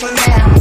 for now.